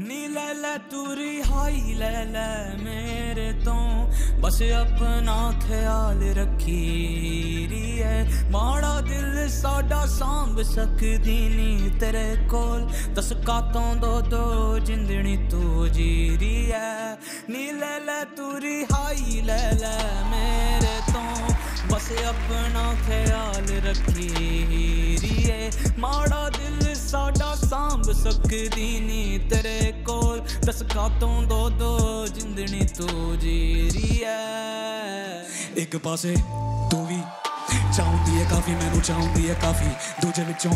ਨੀ ਲੈ ਲੈ ਤੂਰੀ ਹਾਈ, ਲੈ ਲੈ ਮੇਰੇ ਤੋਂ। ਬਸ ਆਪਣਾ ਖਿਆਲ ਰੱਖੀ ਰੀਏ। ਮਾੜਾ ਦਿਲ ਸਾਡਾ ਸਾਂਭ ਸਕਦੀ ਨੀ ਤੇਰੇ ਕੋਲ। ਦਸ ਕਾਤੋਂ ਦੋ ਦੋ ਜਿੰਦਣੀ ਤੂੰ ਜੀ ਰੀਏ। ਨੀ ਲੈ ਲੈ ਤੂਰੀ ਹਾਈ, ਲੈ ਲੈ ਮੇਰੇ ਬਸ ਆਪਣਾ ਖਿਆਲ ਰੱਖੀ ਰੀਏ ਮਾੜਾ ਦਿਲ ਸਾਡਾ ਸਾਂਭ ਸਕਦੀ ਨੀ ਤੇਰੇ ਕੋਲ। ਦਸ ਤੋਂ ਦੋ ਦੋ ਜਿੰਦਣੀ ਤੂੰ ਜੀ ਰੀਏ ਇੱਕ ਪਾਸੇ ਤੂੰ ਵੀ ਚਾਹੁੰਦੀ ਹੈ ਕਾਫੀ, ਮੈਨੂੰ ਚਾਹੁੰਦੀ ਹੈ ਕਾਫੀ। ਦੂਜੇ ਵਿੱਚੋਂ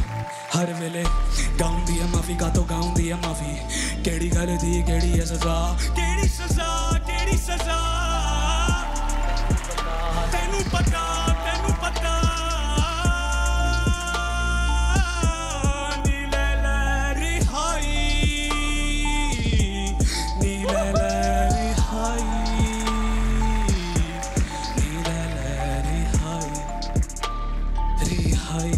ਹਰ ਵੇਲੇ ਗਾਉਂਦੀ ਹੈ ਮਾਫੀ ਕਾਤੋਂ ਗਾਉਂਦੀ ਹੈ ਮਾਫੀ। ਕਿਹੜੀ ਗੱਲ ਦੀ, ਕਿਹੜੀ ਹੈ ਸਜ਼ਾ? ਕਿਹੜੀ रिहाई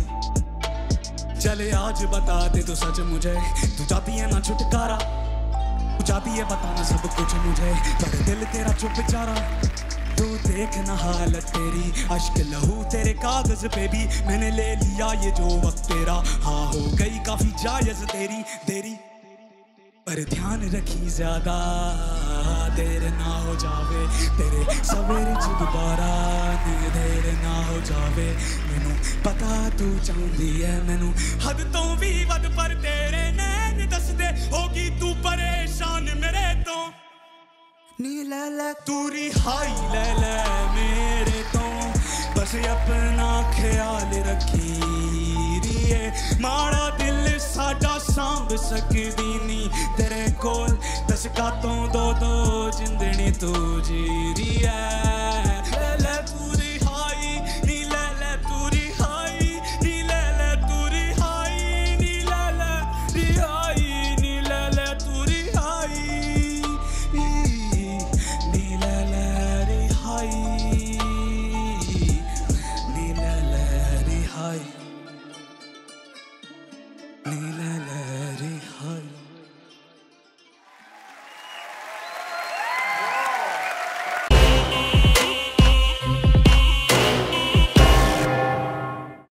चले आज बता दे तो सच मुझे। तू चाहती है ना छुटकारा। तू चाहती है बताना सब कुछ मुझे। पर दिल तेरा चुप चारा। तू देख ना हालत तेरी। अश्क लहू तेरे कागज़ पे भी मैंने ले लिया ये जो वक्त तेरा। हाँ हो गई काफ़ी जायज़ तेरी। देरी। पर ध्यान रखी ज़्यादा। देर ना हो जावे। तेरे सवेरे दोबारा देर ਜਾਵੇ। ਮੈਨੂੰ ਪਤਾ ਤੂੰ ਚਾਹੁੰਦੀ ਐ, ਮੈਨੂੰ ਹੱਦ ਤੋਂ ਵੀ ਵੱਧ, ਪਰ ਤੇਰੇ ਨੈਣ ਦੱਸਦੇ ਹੋਗੀ ਤੂੰ ਪਰੇਸ਼ਾਨ ਮੇਰੇ ਤੋਂ। ਨੀ ਲੈ ਲੈ, ਤੂੰ ਰਿਹਾਈ ਲੈ ਲੈ ਮੇਰੇ ਤੋਂ। ਬਸ ਆਪਣਾ ਖਿਆਲ ਰੱਖੀ ਰੀਏ ਮਾੜਾ ਦਿਲ ਸਾਡਾ ਸਾਂਭ ਸਕਦੀ ਨੀ। ਤੇਰੇ ਕੋਲ ਦਸਕਾ ਤੋਂ ਦੋ ਦੋ ਜਿੰਦਣੀ ਤੂੰ ਜੀ